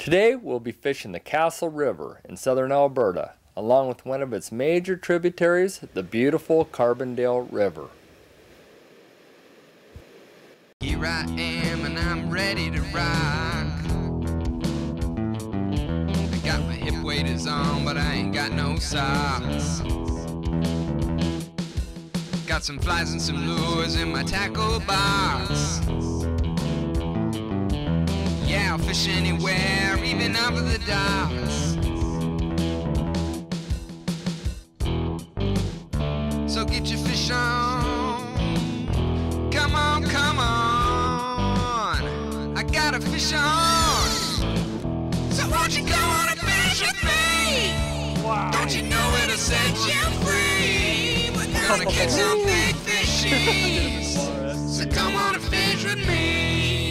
Today we'll be fishing the Castle River in southern Alberta, along with one of its major tributaries, the beautiful Carbondale River. Here I am and I'm ready to rock. I got my hip waders on, but I ain't got no socks. Got some flies and some lures in my tackle box. I'll fish anywhere, even out of the docks. So get your fish on. Come on, come on. I got a fish on. So won't you go on a fish with me? Don't you know it'll set you free? We're gonna get some big fishies. So come on and fish with me.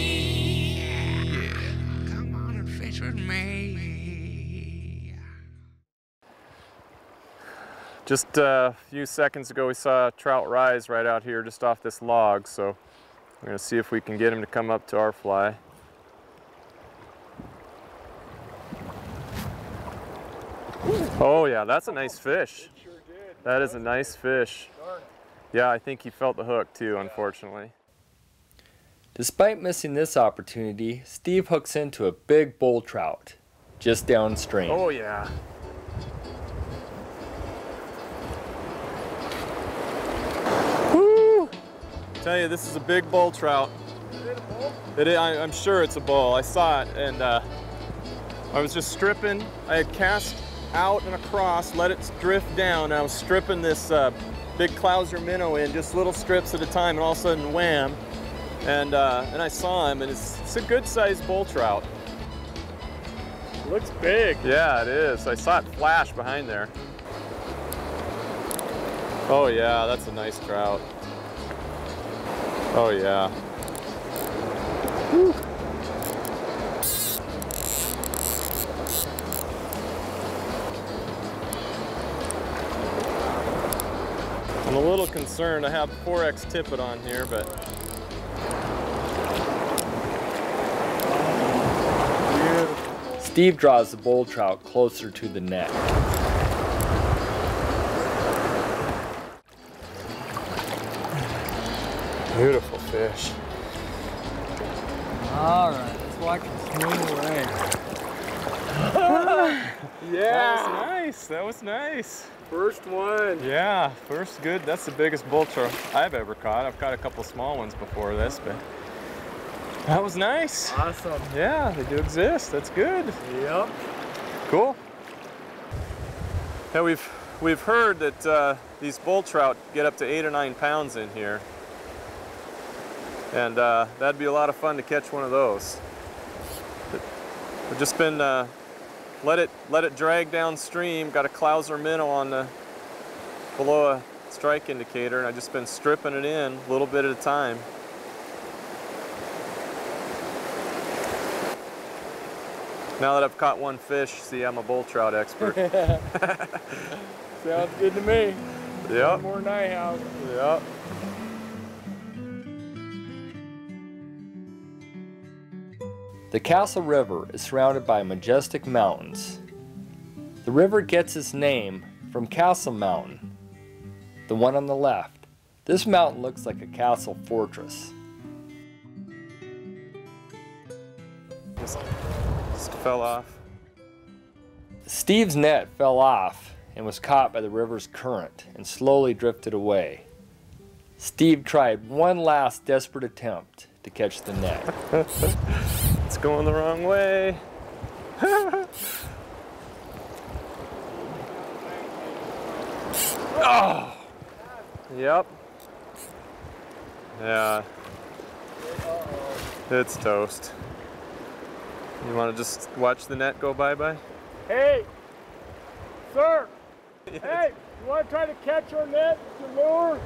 Just a few seconds ago, we saw a trout rise right out here just off this log, so we're gonna see if we can get him to come up to our fly. Oh yeah, that's a nice fish. That is a nice fish. Yeah, I think he felt the hook too, unfortunately. Despite missing this opportunity, Steve hooks into a big bull trout just downstream. Oh yeah. Tell you, this is a big bull trout. It is, I, I'm sure it's a bull. I saw it, and uh, I was just stripping. I had cast out and across, let it drift down. And I was stripping this uh, big Clouser minnow in, just little strips at a time, and all of a sudden, wham! And uh, and I saw him, and it's, it's a good-sized bull trout. Looks big. Yeah, it is. I saw it flash behind there. Oh yeah, that's a nice trout. Oh yeah. I'm a little concerned. I have 4X tippet on here, but Steve draws the bull trout closer to the net. Beautiful fish. All right, let's watch him swing away. Yeah. That was nice. That was nice. First one. Yeah, first good. That's the biggest bull trout I've ever caught. I've caught a couple small ones before this, but that was nice. Awesome. Yeah, they do exist. That's good. Yep. Cool. Yeah, we've we've heard that uh, these bull trout get up to eight or nine pounds in here, and uh, that'd be a lot of fun to catch one of those. But We've just been uh, let it let it drag downstream. Got a Clouser minnow on the below a strike indicator, and I've just been stripping it in a little bit at a time. Now that I've caught one fish, see, I'm a bull trout expert. Sounds good to me. yep. More than I have. Yep. The Castle River is surrounded by majestic mountains. The river gets its name from Castle Mountain, the one on the left. This mountain looks like a castle fortress. Just, just fell off. Steve's net fell off and was caught by the river's current and slowly drifted away. Steve tried one last desperate attempt to catch the net. It's going the wrong way. oh. Yep. Yeah. It's toast. You want to just watch the net go bye-bye? Hey, sir. Hey, you want to try to catch our net with your lure?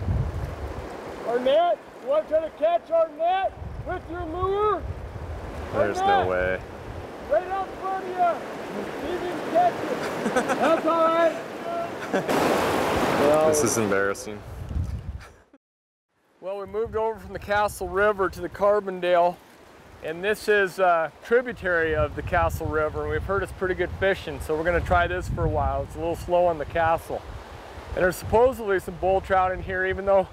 Our net? You want to try to catch our net with your lure? Our There's no way. Right out in front of you. See if you can catch it. That's all right. well, This is embarrassing. well, we moved over from the Castle River to the Carbondale, and this is a tributary of the Castle River. And we've heard it's pretty good fishing, so we're gonna try this for a while. It's a little slow on the Castle. And there's supposedly some bull trout in here, even though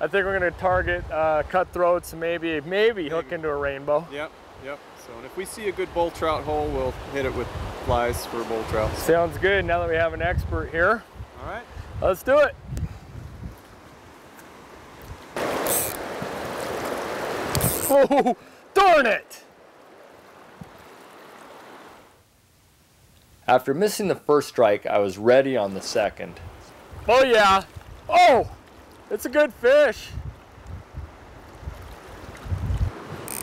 I think we're gonna target uh, cutthroats and maybe, maybe hook into a rainbow. Yep, yep. So and if we see a good bull trout hole, we'll hit it with flies for bull trout. Sounds good, now that we have an expert here. All right. Let's do it. Oh, darn it! After missing the first strike, I was ready on the second. Oh yeah. Oh, it's a good fish.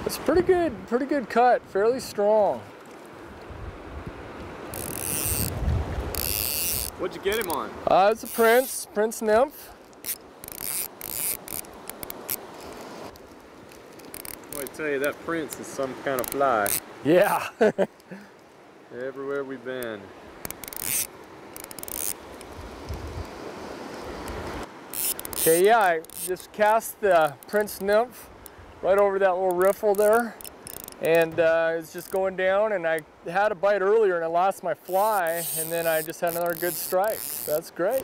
It's pretty good, pretty good cut, fairly strong. What'd you get him on? Uh, it's a prince, prince nymph. Well, I tell you, that prince is some kind of fly. Yeah. Everywhere we've been. okay, yeah, I just cast the prince nymph right over that little riffle there. And uh, it's just going down and I had a bite earlier and I lost my fly and then I just had another good strike. That's great.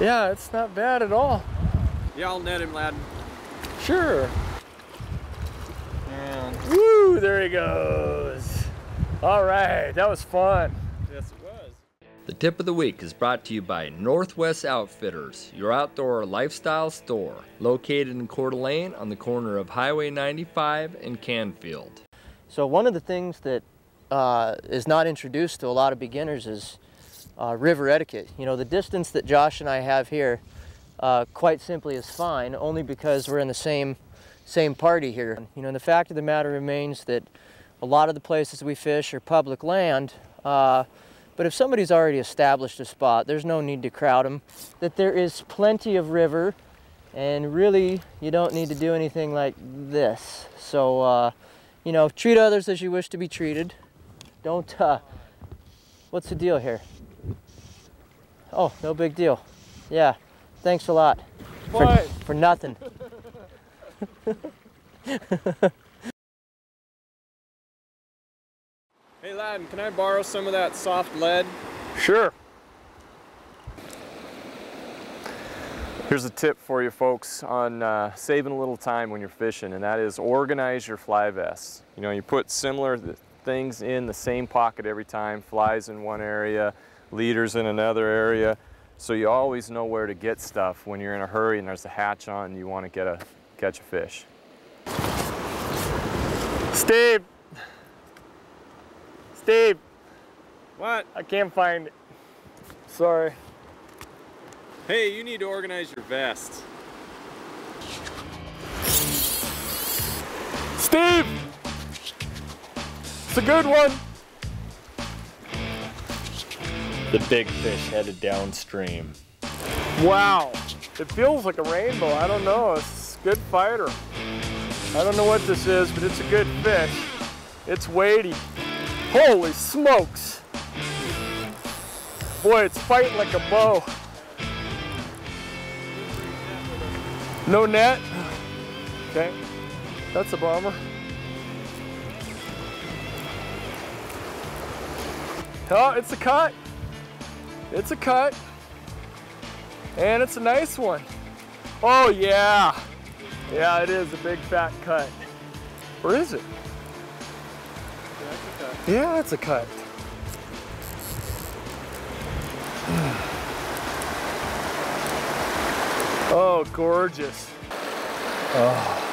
Yeah, it's not bad at all. Yeah, I'll net him, lad. Sure. And Woo, there he goes. All right, that was fun. yes. The tip of the week is brought to you by Northwest Outfitters, your outdoor lifestyle store, located in Coeur d'Alene on the corner of Highway 95 and Canfield. So one of the things that uh, is not introduced to a lot of beginners is uh, river etiquette. You know, the distance that Josh and I have here, uh, quite simply, is fine, only because we're in the same same party here. You know, the fact of the matter remains that a lot of the places we fish are public land. But if somebody's already established a spot, there's no need to crowd them. That there is plenty of river, and really, you don't need to do anything like this. So, uh, you know, treat others as you wish to be treated. Don't, uh, what's the deal here? Oh, no big deal. Yeah, thanks a lot. For, for nothing. Hey, lad, can I borrow some of that soft lead? Sure. Here's a tip for you folks on uh, saving a little time when you're fishing, and that is organize your fly vests. You know, you put similar th- things in the same pocket every time, flies in one area, leaders in another area, so you always know where to get stuff when you're in a hurry and there's a hatch on and you want to get a catch a fish. Steve. Steve, What? I can't find it. Sorry. Hey, you need to organize your vest. Steve! It's a good one. The big fish headed downstream. Wow. It feels like a rainbow. I don't know. It's a good fighter. I don't know what this is, but it's a good fish. It's weighty. Holy smokes. Boy, it's fighting like a bow. No net? Okay. That's a bomber. Oh, it's a cut. It's a cut. And it's a nice one. Oh yeah. Yeah, it is a big fat cut. Or is it? Yeah, it's a cut. Oh, gorgeous. Oh.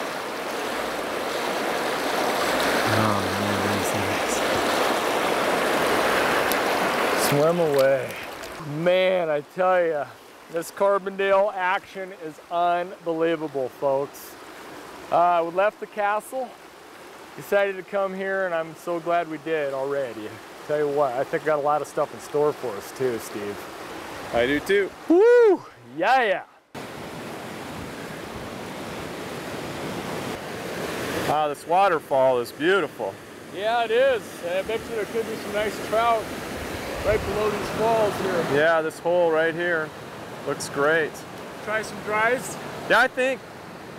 Swim away. Man, I tell you, this Carbondale action is unbelievable, folks. Uh, we left the castle, decided to come here, and I'm so glad we did already. Tell you what, I think I got a lot of stuff in store for us too, Steve. I do too. Woo! Yeah, yeah. Wow, this waterfall is beautiful. Yeah, it is. I bet you there could be some nice trout right below these falls here. Yeah, this hole right here looks great. Try some dries. Yeah, I think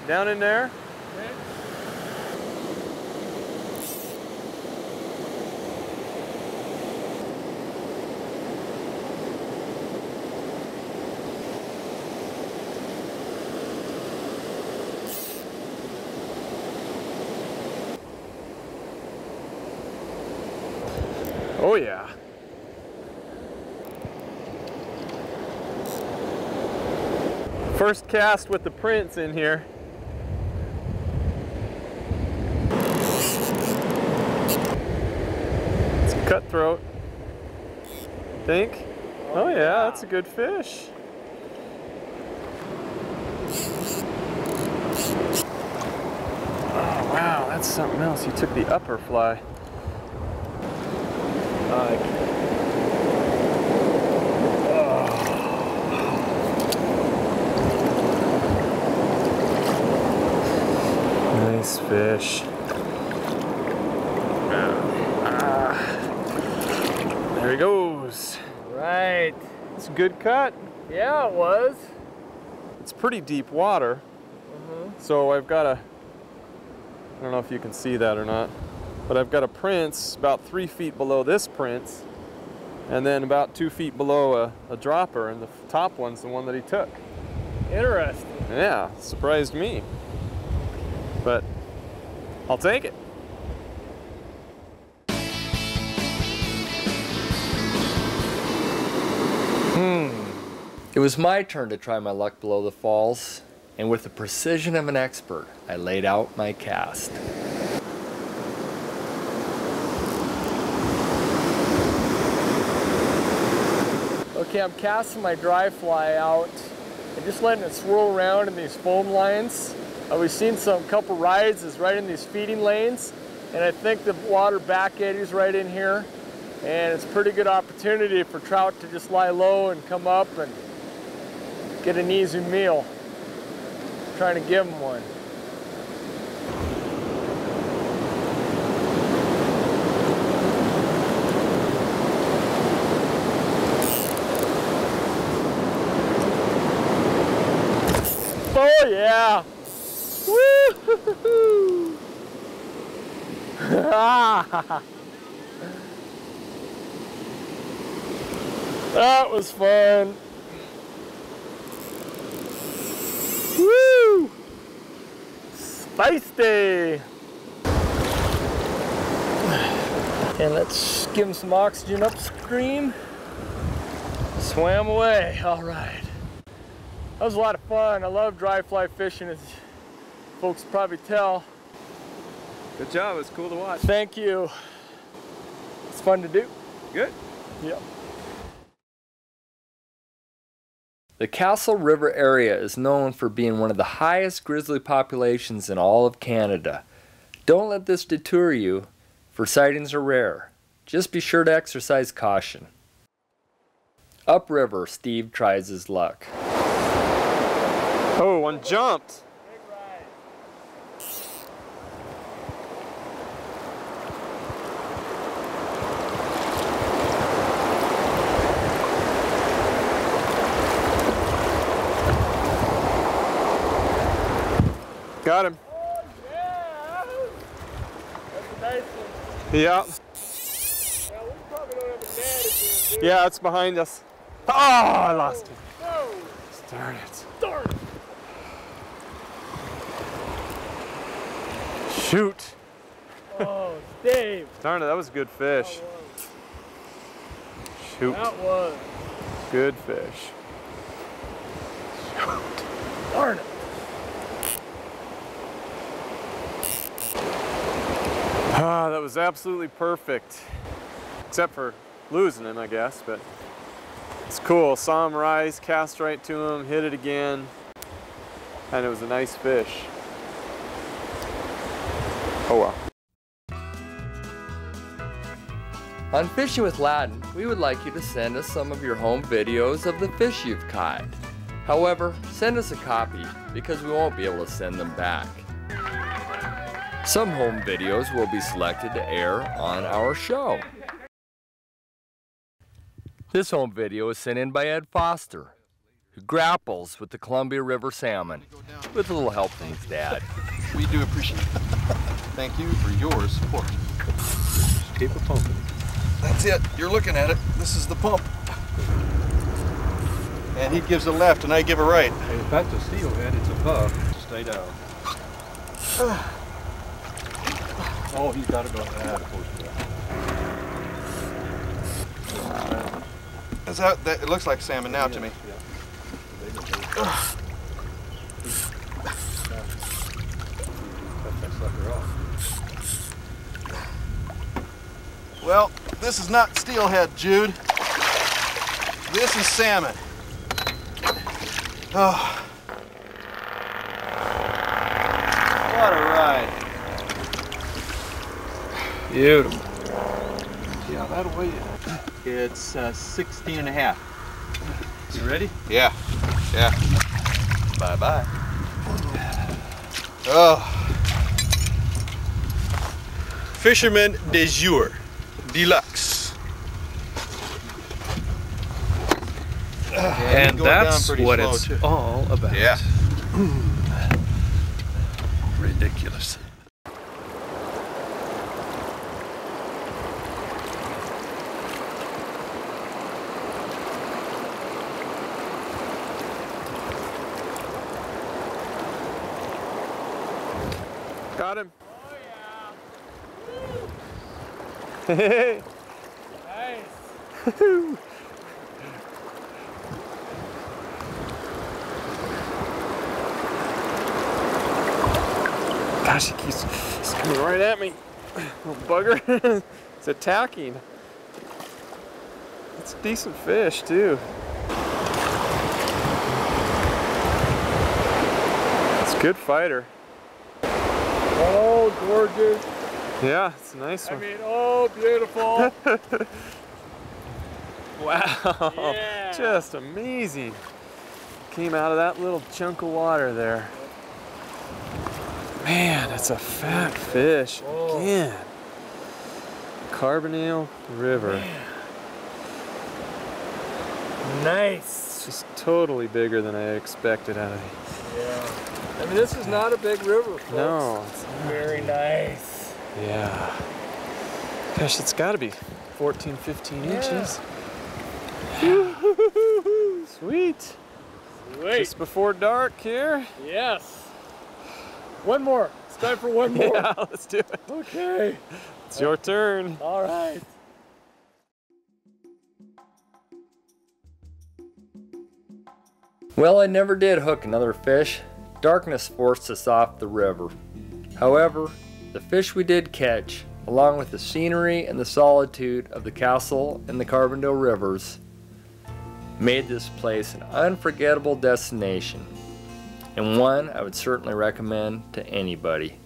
Down in there? Oh yeah. First cast with the prince in here. It's cutthroat. Think? Oh yeah, that's a good fish. Oh wow, that's something else. You took the upper fly. Nice fish. Ah. There he goes. Right. It's a good cut. Yeah, it was. It's pretty deep water. So I've got a, I don't know if you can see that or not, but I've got a prince about three feet below this prince, and then about two feet below a, a dropper, and the top one's the one that he took. Interesting. Yeah, surprised me. But I'll take it. Hmm. It was my turn to try my luck below the falls, and with the precision of an expert, I laid out my cast. Okay, I'm casting my dry fly out and just letting it swirl around in these foam lines. Uh, we've seen some couple rides is right in these feeding lanes, and I think the water back eddies right in here. And it's a pretty good opportunity for trout to just lie low and come up and get an easy meal. trying to give them one. Oh yeah! That was fun. Woo! Spicy! And let's give him some oxygen upstream. Swam away. All right. That was a lot of fun. I love dry fly fishing, as folks probably tell. Good job. it's cool to watch. Thank you. It's fun to do. Good. Yep. The Castle River area is known for being one of the highest grizzly populations in all of Canada. Don't let this deter you, for sightings are rare. Just be sure to exercise caution. Upriver, Steve tries his luck. Oh, one jumped. Got him. Oh yeah! That's a nice one. Yeah. Yeah, we probably don't have a net again. do Yeah, it's behind us. Oh, I lost we? No! Darn it. Darn it! Shoot. Oh, Dave. Darn it, that was a good fish. Shoot. That was. Good fish. Shoot. Darn it. Ah, that was absolutely perfect. Except for losing him, I guess, but it's cool. Saw him rise, cast right to him, hit it again, and it was a nice fish. Oh well. On Fishing with Ladin, we would like you to send us some of your home videos of the fish you've caught. However, send us a copy because we won't be able to send them back. Some home videos will be selected to air on our show. This home video is sent in by Ed Foster, who grapples with the Columbia River salmon with a little help from his dad. We do appreciate it. Thank you for your support. Keep it pumping. That's it. You're looking at it. This is the pump. And he gives a left and I give a right. If that's a steelhead, it's a above. Stay down. oh, he's got to go. Of course he Is that, that, it looks like salmon now to me. Well, this is not steelhead, Jude. This is salmon. Oh. What a Beautiful. Yeah, that'll weigh It's uh, 16 and a half. You ready? Yeah, yeah. Bye bye. Oh. Fisherman de jour, deluxe. And going that's what it's too. all about. Yeah. Ridiculous. Got him. Hey. Nice. Gosh, he keeps he's coming right at me. Little bugger. it's attacking. It's a decent fish, too. It's a good fighter. Oh, gorgeous. Yeah, it's a nice I one. mean, oh, beautiful. Wow. Yeah. Just amazing. Came out of that little chunk of water there. Man, it's a fat fish Oh. again. Carbondale River. nice. It's just totally bigger than I expected out of it. Yeah. I mean, this is not a big river, folks. No, it's Very nice. Yeah. Gosh, it's got to be 14, 15 inches. Sweet. Wait. Just before dark here. Yes. One more. It's time for one more. Yeah, let's do it. Okay. It's your turn. All right. Well, I never did hook another fish. Darkness forced us off the river. However, the fish we did catch, along with the scenery and the solitude of the castle and the Carbondale rivers, made this place an unforgettable destination and one I would certainly recommend to anybody.